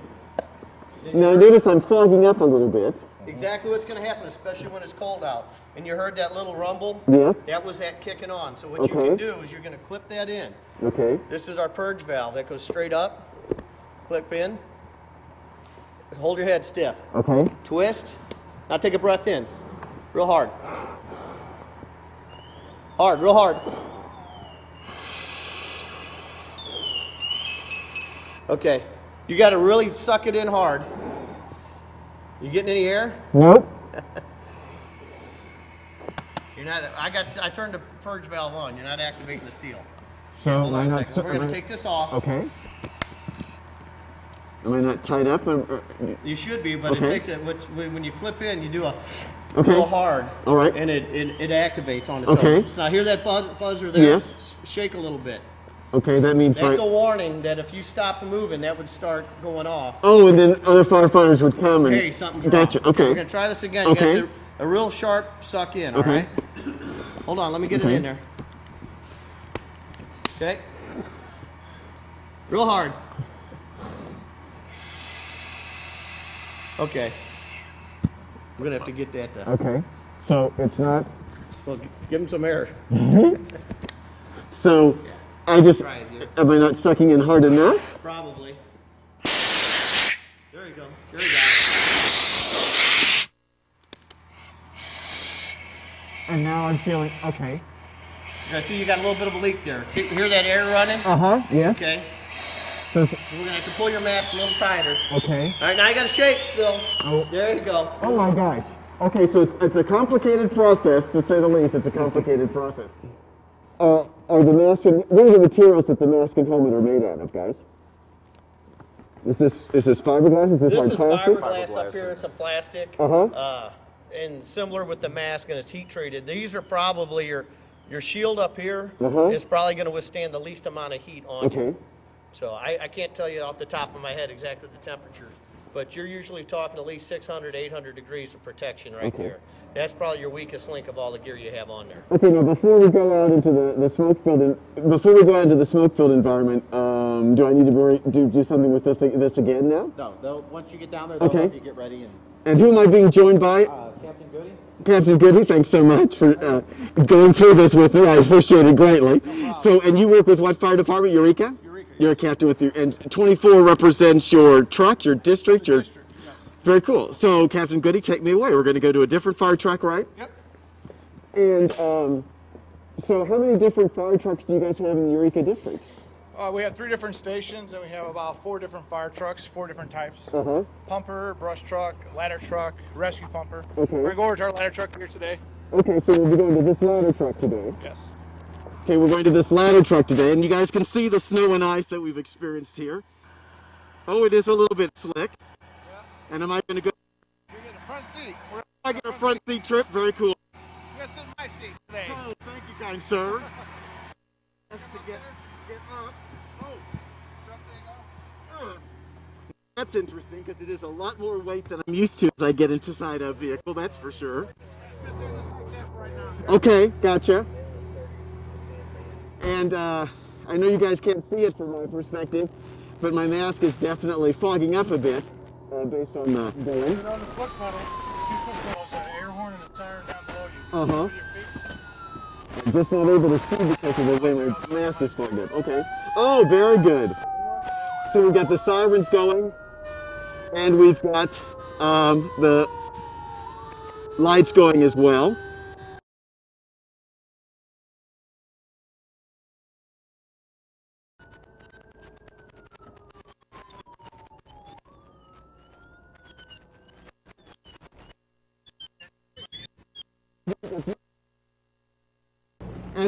Now notice I'm fogging up a little bit. Exactly what's going to happen, especially when it's cold out. And you heard that little rumble? Yes. That was that kicking on. So what you can do is you're going to clip that in. Okay. This is our purge valve that goes straight up, clip in, hold your head stiff, Okay. twist. Now take a breath in, real hard. Hard, real hard. Okay, you got to really suck it in hard. You getting any air? Nope. You're not. I got. I turned the purge valve on. You're not activating the seal. So Hold on a second. We're gonna I- take this off. Okay. Am I not tied up? Am- uh, You should be, but it takes it. Which, when you clip in, you do a Okay. real hard. All right. And it, it, it activates on itself. Okay. So now hear that buzz, buzzer there? Yes. Shake a little bit. Okay, that means That's my. a warning that if you stop moving, that would start going off. Oh, and then other firefighters would come and. Hey, something's wrong. Gotcha. Okay. We're gonna try this again. Okay. You have to a real sharp suck in. All Okay. right. Hold on. Let me get it in there. Okay. Real hard. Okay. We're gonna have to get that. Uh, Okay. So it's not. well, give him some air. So I just. It. Am I not sucking in hard enough? Probably. There you go. There you go. And now I'm feeling. Okay. I see you got a little bit of a leak there. See, hear that air running? Uh huh. yeah. Okay. So, We're gonna have to pull your mask a little tighter. okay. All right, now you got to shake still. Oh. There you go. Oh my gosh. Okay, so it's, it's a complicated process, to say the least. It's a complicated process. Uh, are the mask and what are the materials that the mask and helmet are made out of, guys? Is this is this fiberglass? Is this, This like is plastic? fiberglass up here and some plastic. Uh-huh. Uh, and similar with the mask and it's heat treated. These are probably your your shield up here is Uh-huh. probably going to withstand the least amount of heat on you. So I, I can't tell you off the top of my head exactly the temperatures, but you're usually talking at least 600, 800 degrees of protection right Okay. there. That's probably your weakest link of all the gear you have on there. Okay, now before we go out into the, the smoke filled in, before we go out into the smoke filled environment, um, do I need to bring- do, do something with this, this again now? No, once you get down there, they'll Okay. help you get ready and, And who am I being joined by? uh, Captain Goody? Captain Goody, thanks so much for uh, going through this with me. I appreciate it greatly. So, and you work with what fire department? Eureka. You're a captain with your and 24 represents your truck, your district, your. Very cool. So, Captain Goody, take me away. We're going to go to a different fire truck, right? Yep. And um, so, how many different fire trucks do you guys have in the Eureka district? Uh, we have three different stations, and we have about four different fire trucks, four different types: Uh huh. pumper, brush truck, ladder truck, rescue pumper. Okay. We're gonna go to our ladder truck here today. Okay, so we'll be going to this ladder truck today. Yes. Okay, we're going to this ladder truck today, and you guys can see the snow and ice that we've experienced here. Oh, it is a little bit slick. And am I going to go? We get a front seat. We're I get a front seat trip. Very cool. we're in my seat today. Oh, thank you, kind sir. Just to get, get up. Oh, that's interesting because it is a lot more weight than I'm used to as I get inside a vehicle. That's for sure. Okay, gotcha. And uh, I know you guys can't see it from my perspective, but my mask is definitely fogging up a bit uh, based on the going. On the foot pedal, two foot pedals, an air horn and a siren down below you. Uh-huh. With your feet. I'm just not able to see because of the way my mask is fogged up. Okay. Oh, very good. So we've got the sirens going, and we've got um, the lights going as well.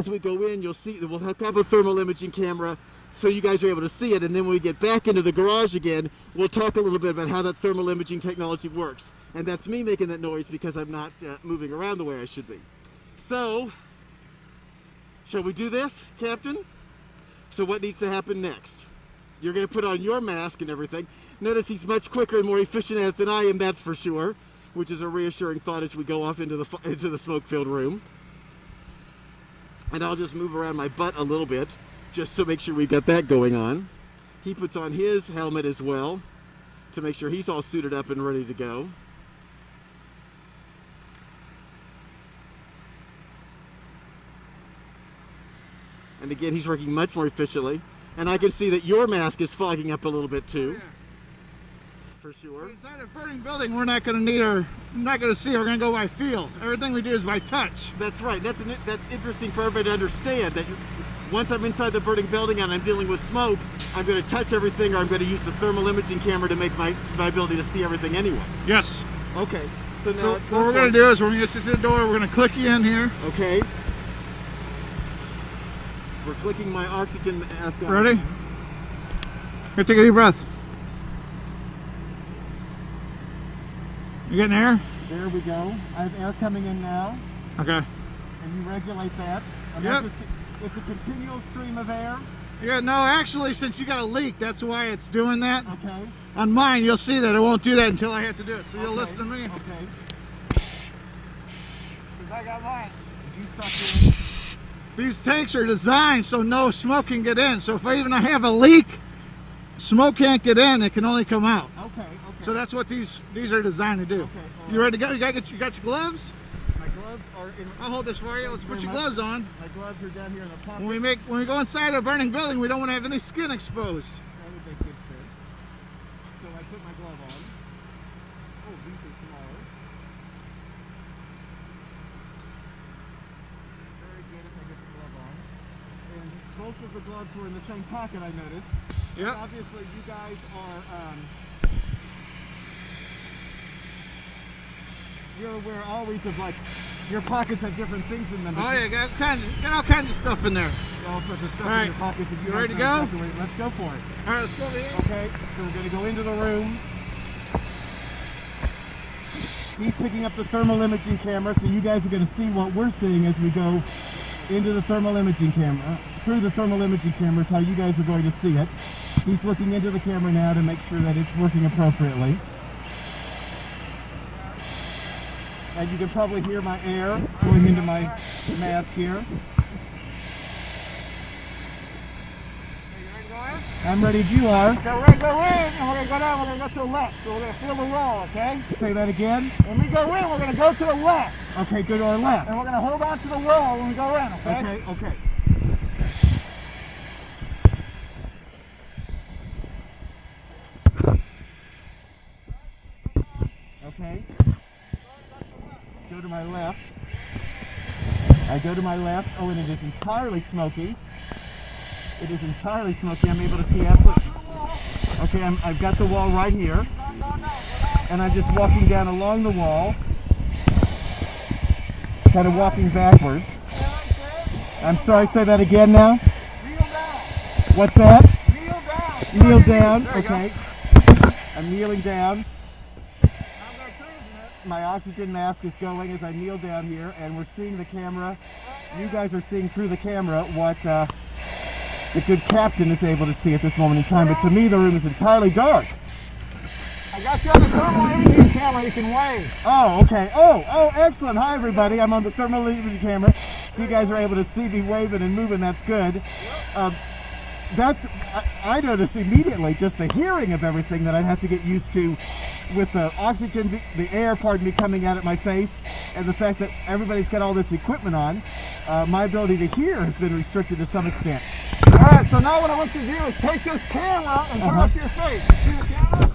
We go in, you'll see we'll hook up a thermal imaging camera so you guys are able to see it. And then when we get back into the garage again, we'll talk a little bit about how that thermal imaging technology works. And that's me making that noise because I'm not uh, moving around the way I should be. So, shall we do this, Captain? So what needs to happen next? You're going to put on your mask and everything. Notice he's much quicker and more efficient at it than I am, that's for sure, which is a reassuring thought as we go off into the into the smoke-filled room. And I'll just move around my butt a little bit just to make sure we've got that going on. He puts on his helmet as well to make sure he's all suited up and ready to go. And again, he's working much more efficiently. And I can see that your mask is fogging up a little bit too. For sure. Inside a burning building, we're not gonna need our, not gonna see. We're gonna go by feel. Everything we do is by touch. That's right. That's an, that's interesting for everybody to understand that you, once I'm inside the burning building and I'm dealing with smoke, I'm going to touch everything or I'm going to use the thermal imaging camera to make my, my ability to see everything anyway. Yes. Okay. So now So what we're gonna do is we're gonna get you to the door. We're gonna click you in here. Okay. We're clicking my oxygen mask on. Ready? Here, take a deep breath. You getting air? There we go. I have air coming in now, Okay. and you regulate that. And Yep. just- it's a continual stream of air. Yeah, no, actually, since you got a leak, that's why it's doing that. Okay. On mine, you'll see that it won't do that until I have to do it. So you'll Okay. listen to me. Okay. Because I got mine. These tanks are designed so no smoke can get in. So if I even have a leak, smoke can't get in. It can only come out. Okay, okay. So that's what these these are designed to do. Okay, You ready to go? You got you got your gloves? My gloves are in. I'll hold this for you. Let's put your gloves on. My gloves are down here in the pocket. When we make when we go inside a burning building, we don't want to have any skin exposed. That would make good sense. So I put my glove on. Oh, these are smaller. Very good if I get the glove on. And both of the gloves were in the same pocket, I noticed. Yeah. Obviously, you guys are. Um, you're aware always of like your pockets have different things in them. Oh yeah, got kinds of, got all kinds of stuff in there. all sorts of stuff All right. in your pockets. If You ready to go? Let's go for it. All right, let's go. Okay, so we're going to go into the room. He's picking up the thermal imaging camera, so you guys are going to see what we're seeing as we go into the thermal imaging camera. Through the thermal imaging camera is how you guys are going to see it. He's looking into the camera now to make sure that it's working appropriately. And you can probably hear my air going into my mask here. I'm ready if you are. So we're gonna go in and we're gonna go down. We're gonna go to the left. So we're gonna feel the roll, okay? Say that again. When we go in, we're gonna go to the left, Okay, go to our left. and we're gonna hold on to the roll when we go in, okay? Okay, okay. Okay. Go to my left. I go to my left. Oh, and it is entirely smoky. It is entirely smoky. I'm able to see absolutely. Okay, I'm, I've got the wall right here. And I'm just walking down along the wall. Kind of walking backwards. I'm sorry, say that again now. What's that? Kneel down. Kneel down. Okay. I'm kneeling down. My oxygen mask is going as I kneel down here, and we're seeing the camera. You guys are seeing through the camera what uh, the good captain is able to see at this moment in time. But to me, the room is entirely dark. I got you on the thermal imaging camera. You can wave. Oh, okay. Oh, oh, excellent. Hi, everybody. I'm on the thermal imaging camera. You guys are able to see me waving and moving. That's good. Um, that's I, I noticed immediately just the hearing of everything that I have to get used to with the oxygen, the, air, pardon me, coming out at my face, and the fact that everybody's got all this equipment on. Uh, my ability to hear has been restricted to some extent. All right. So now what I want you to do is take this camera and put it up to your face. You see the camera?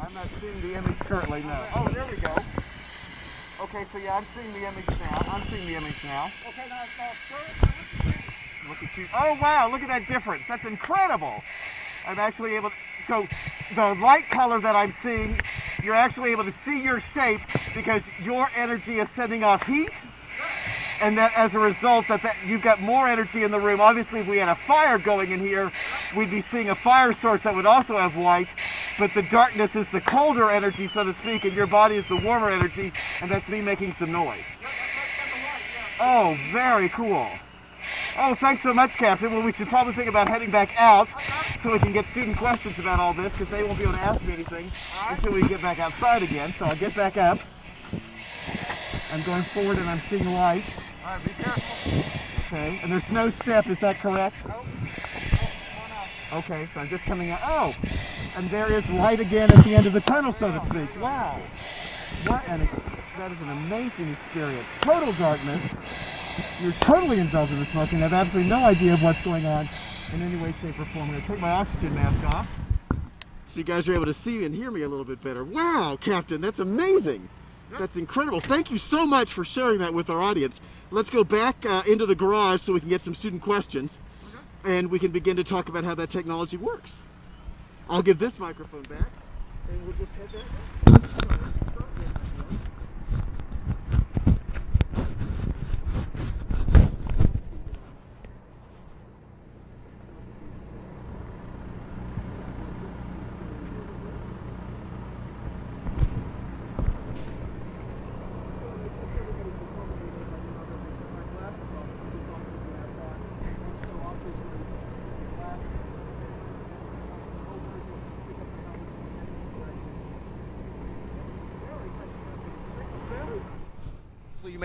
I'm not seeing the image currently, no. Oh, there we go. Okay, so yeah, I'm seeing the image now. I'm seeing the image now. Okay. Now, now Look at you. Oh wow, look at that difference. That's incredible. I'm actually able to, so the light color that I'm seeing, you're actually able to see your shape because your energy is sending off heat. And that as a result that, that you've got more energy in the room. Obviously if we had a fire going in here, we'd be seeing a fire source that would also have white But the darkness is the colder energy, so to speak, and your body is the warmer energy, and that's me making some noise. Oh, very cool. Oh, thanks so much, Captain. Well, we should probably think about heading back out so we can get student questions about all this because they won't be able to ask me anything until we get back outside again. So I'll get back up. I'm going forward and I'm seeing light. all right. Be careful. Okay, and there's no step, is that correct? Okay, so I'm just coming out. Oh, and there is light again at the end of the tunnel, so to speak. Wow. What an, that is an amazing experience. Total darkness. You're totally indulged in the smoking. I have absolutely no idea of what's going on in any way, shape, or form. I'm going to take my oxygen mask off so you guys are able to see and hear me a little bit better. Wow, Captain, that's amazing. That's incredible. Thank you so much for sharing that with our audience. Let's go back uh, into the garage so we can get some student questions and we can begin to talk about how that technology works. I'll give this microphone back and we'll just head that way.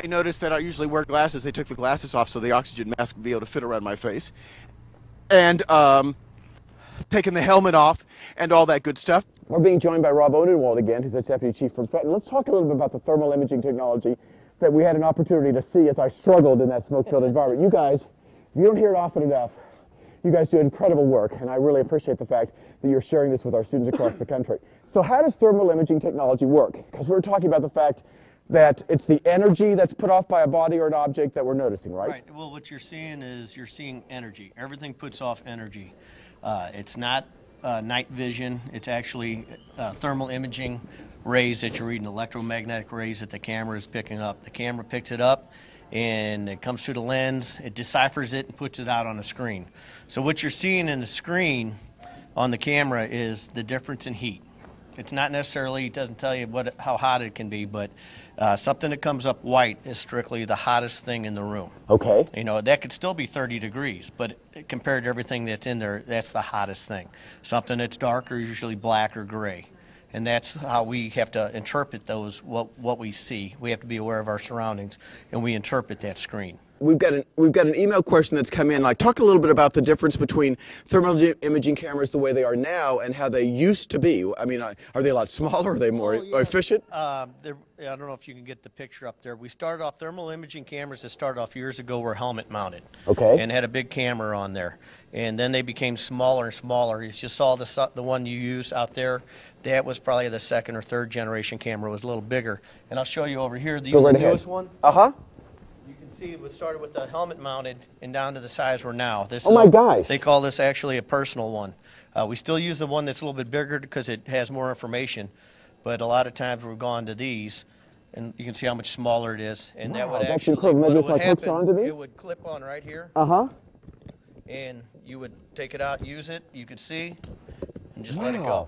May notice that I usually wear glasses. They took the glasses off so the oxygen mask would be able to fit around my face. And um, taking the helmet off and all that good stuff. We're being joined by Rob Odenwald again, who's the Deputy Chief from Fenton. Let's talk a little bit about the thermal imaging technology that we had an opportunity to see as I struggled in that smoke-filled environment. You guys, you don't hear it often enough, you guys do incredible work, and I really appreciate the fact that you're sharing this with our students across the country. So how does thermal imaging technology work? Because we're talking about the fact that it's the energy that's put off by a body or an object that we're noticing, right? Right. Well, what you're seeing is you're seeing energy. Everything puts off energy. Uh, it's not uh, night vision. It's actually uh, thermal imaging rays that you're reading, electromagnetic rays that the camera is picking up. The camera picks it up and it comes through the lens, it deciphers it and puts it out on the screen. So what you're seeing in the screen on the camera is the difference in heat. It's not necessarily, it doesn't tell you what, how hot it can be, but uh, something that comes up white is strictly the hottest thing in the room. Okay. You know, that could still be 30 degrees, but compared to everything that's in there, that's the hottest thing. Something that's darker, is usually black or gray. And that's how we have to interpret those, what, what we see. We have to be aware of our surroundings, and we interpret that screen we've got an we've got an email question that's come in. Like, talk a little bit about the difference between thermal imaging cameras the way they are now and how they used to be. I mean, are they a lot smaller? Are they more oh, yeah. efficient? Uh, I don't know if you can get the picture up there. We started off thermal imaging cameras that started off years ago were helmet mounted. Okay. And had a big camera on there, and then they became smaller and smaller. You just saw the the one you used out there. That was probably the second or third generation camera. It was a little bigger. And I'll show you over here the newest one. Uh huh see it started with a helmet mounted and down to the size we're now. This oh my gosh. They call this actually a personal one. Uh, we still use the one that's a little bit bigger because it has more information, but a lot of times we've gone to these, and you can see how much smaller it is. And wow, that would actually, incredible. what would like happen, onto me? it would clip on right here. Uh huh. And you would take it out, use it, you could see, and just wow. let it go.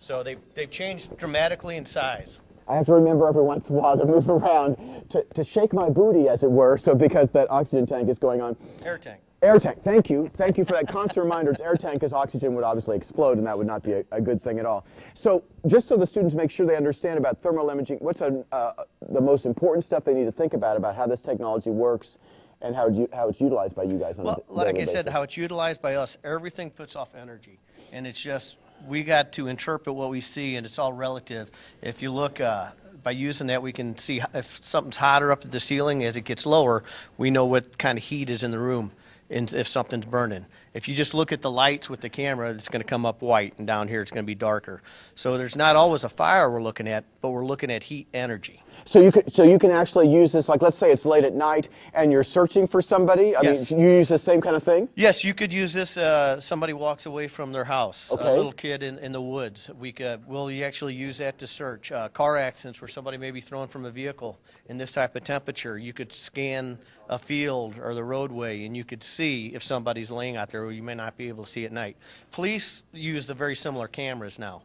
So they, they've changed dramatically in size. I have to remember every once in a while to move around, to, to shake my booty, as it were, so because that oxygen tank is going on. Air tank. Air tank, thank you. Thank you for that constant reminder. It's air tank because oxygen would obviously explode and that would not be a, a, good thing at all. So just so the students make sure they understand about thermal imaging, what's a, uh, the most important stuff they need to think about about how this technology works and how, you, how it's utilized by you guys on well, a like I basis. said, how it's utilized by us, everything puts off energy. And it's just, we got to interpret what we see and it's all relative. If you look, uh, by using that, we can see if something's hotter up at the ceiling as it gets lower, we know what kind of heat is in the room and if something's burning. If you just look at the lights with the camera, it's going to come up white, and down here it's going to be darker. So there's not always a fire we're looking at, but we're looking at heat energy. So you can so you can actually use this like let's say it's late at night and you're searching for somebody. I yes. mean, you use the same kind of thing. Yes, you could use this. Uh, somebody walks away from their house, okay. a little kid in, in the woods. We could will you actually use that to search uh, car accidents where somebody may be thrown from a vehicle in this type of temperature. You could scan a field or the roadway and you could see if somebody's laying out there. Or you may not be able to see at night. Police use the very similar cameras now,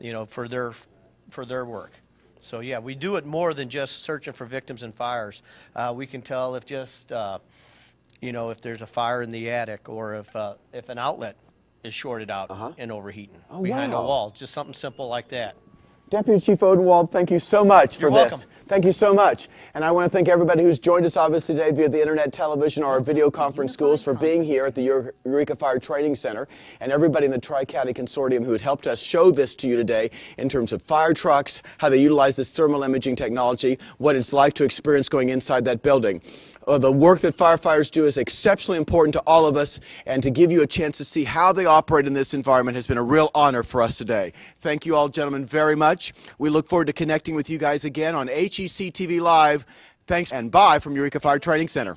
you know, for their for their work. So yeah, we do it more than just searching for victims and fires. Uh, we can tell if just, uh, you know, if there's a fire in the attic or if uh, if an outlet is shorted out -huh. and overheating oh, behind wow. a wall. Just something simple like that. Deputy Chief Odenwald, thank you so much You're for welcome. Thank you so much. And I want to thank everybody who's joined us obviously today via the internet, television, or our video conference schools for being here at the Eureka Fire Training Center, and everybody in the Tri-County Consortium who had helped us show this to you today in terms of fire trucks, how they utilize this thermal imaging technology, what it's like to experience going inside that building. Uh, the work that firefighters do is exceptionally important to all of us, and to give you a chance to see how they operate in this environment has been a real honor for us today. Thank you all, gentlemen, very much. We look forward to connecting with you guys again on HEC TV Live. Thanks and bye from Eureka Fire Training Center.